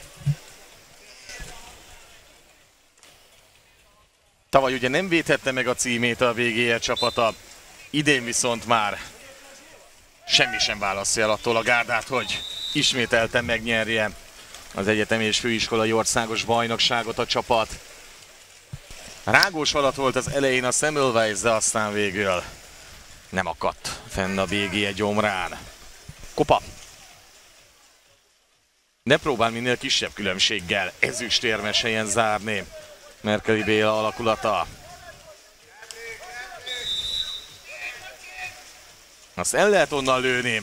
Tavaly ugye nem védhette meg a címét a VGE csapata, idén viszont már semmi sem válaszol el attól a gárdát, hogy ismételten megnyerje az egyetemi és főiskolai országos bajnokságot a csapat. Rágós alatt volt az elején a Semmelweis, de aztán végül nem akadt fenn a VGE gyomrán. Kopa. Ne próbál minél kisebb különbséggel ezüstérmes helyen zárni. Merkeli Béla alakulata. Azt el lehet onnan lőni.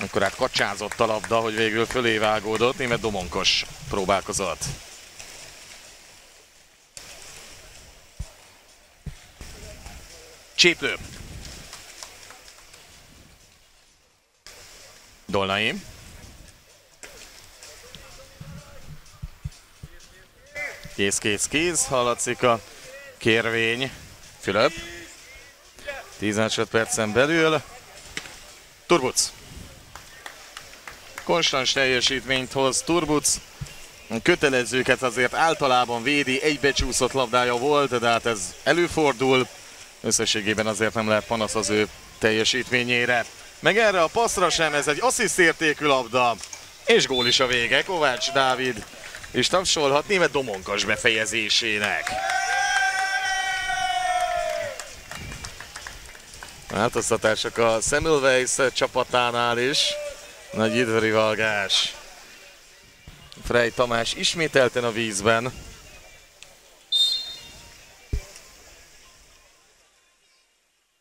Akkor hát kacsázott a labda, hogy végül fölé vágódott. Német Domonkos próbálkozott. Cséplő. Dolnai. Kész, kész, kész. Hallatszik a kérvény. Fülöp. 10 másodpercen belül. Turbuc. konstans teljesítményt hoz Turbuc. Kötelezőket azért általában védi, egy becsúszott labdája volt, de hát ez előfordul. Összességében azért nem lehet panasz az ő teljesítményére. Meg erre a passzra sem, ez egy assziszt értékű labda. És gól is a vége, Kovács Dávid és tapsolhat német Domonkas befejezésének. Változtatások a Semmelweis csapatánál is. Nagy időrivalgás. Frey Tamás ismételten a vízben.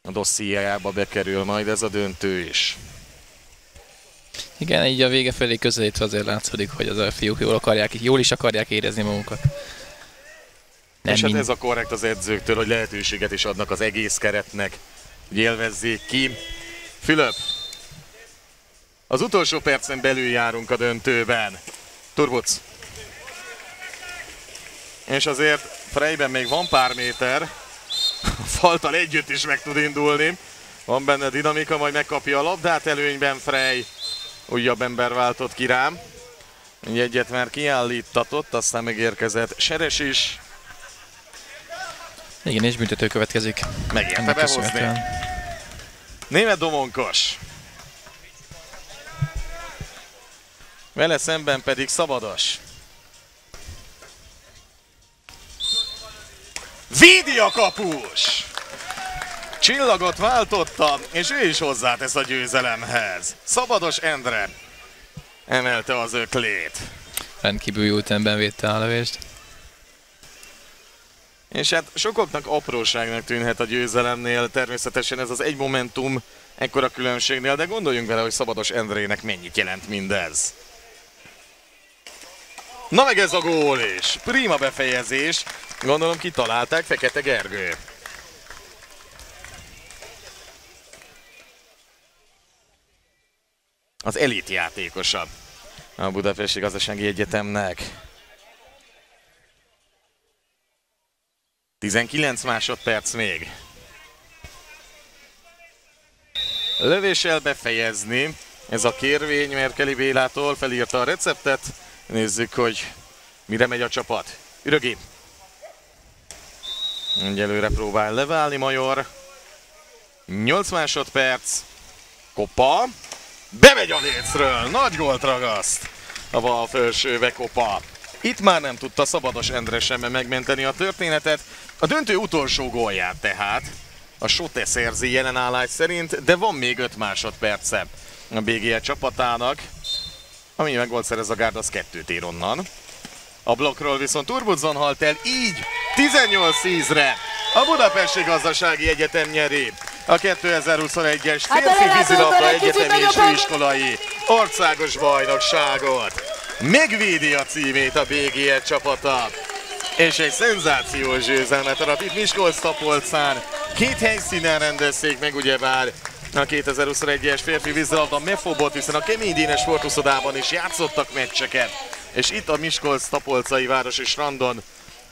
A dossziájába bekerül majd ez a döntő is. Igen, így a vége felé közelítve azért látszódik, hogy az a fiúk jól, akarják, jól is akarják érezni magukat. Nem És hát ez a korrekt az edzőktől, hogy lehetőséget is adnak az egész keretnek, hogy élvezzék ki. Fülöp, az utolsó percen belül járunk a döntőben. Turbuc. És azért Freyben még van pár méter. A faltal együtt is meg tud indulni. Van benne dinamika, majd megkapja a labdát előnyben Frey. Újabb ember váltott ki rám. Egyet már kiállítatott, aztán megérkezett Seres is. Igen, és büntető következik. Megérte behozni. Német Domonkos. Vele szemben pedig Szabadas. Védi a kapus! Csillagot váltotta, és ő is hozzátesz a győzelemhez. Szabados Endre emelte az öklét. Rendkívül jó ütemben védte a lövést. És hát sokoknak apróságnak tűnhet a győzelemnél, természetesen ez az egy momentum ekkora különbségnél, de gondoljunk vele, hogy Szabados Endrének mennyit jelent mindez. Na meg ez a gól is. Prima befejezés. Gondolom kitalálták Fekete Gergő. Az elit játékosa a Budapesti Gazdasági Egyetemnek. 19 másodperc még. Lövéssel befejezni. Ez a kérvény Merkeli Bélától felírta a receptet. Nézzük, hogy mire megy a csapat. Ürögi. Egyelőre próbál leválni Major. 8 másodperc. Kopa. Bemegy a lécről. Nagy gólt ragaszt. A bal felsőbe Kopa. Itt már nem tudta Szabados Endre sem megmenteni a történetet. A döntő utolsó gólját tehát. A Sote szerzi jelenállás szerint, de van még 5 másodperce a BGE csapatának. Ami meg volt szerez a gárd, az kettőt ér onnan. A blokkról viszont Turbudzon halt el, így 18-10-re a Budapesti Gazdasági Egyetem nyeri a 2021-es hát férfi vízilabda egyetemi és főiskolai országos bajnokságot. Megvédi a címét a BGE csapata. És egy szenzációs győzelmet arat itt Miskolc-Tapolcán. Két helyszínen rendezték meg ugyebár a 2021-es férfi vízilabda Mefobot, hiszen a Kemény Dénes sportuszodában is játszottak meccseket. És itt a Miskolc-Tapolcai városi strandon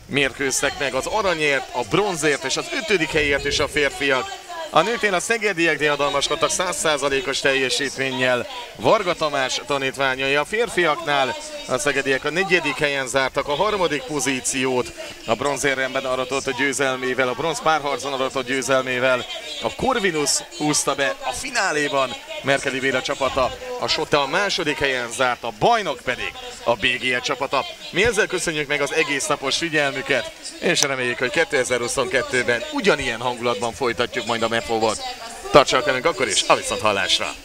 mérkőztek meg az aranyért, a bronzért és az ötödik helyért is a férfiak. A nőknél a szegediek diadalmaskodtak 100%-os teljesítménnyel. Varga Tamás tanítványai a férfiaknál. A szegediek a negyedik helyen zártak a harmadik pozíciót. A bronzéremben aratott győzelmével, a bronz párharcon aratott győzelmével. A Corvinus húzta be a fináléban Merkeli Béla csapata. A Sote a második helyen zárt, a bajnok pedig a BGE csapata. Mi ezzel köszönjük meg az egész napos figyelmüket, és reméljük, hogy 2022-ben ugyanilyen hangulatban folytatjuk majd a Apple volt. Tartsanak akkor is, a viszont hallásra!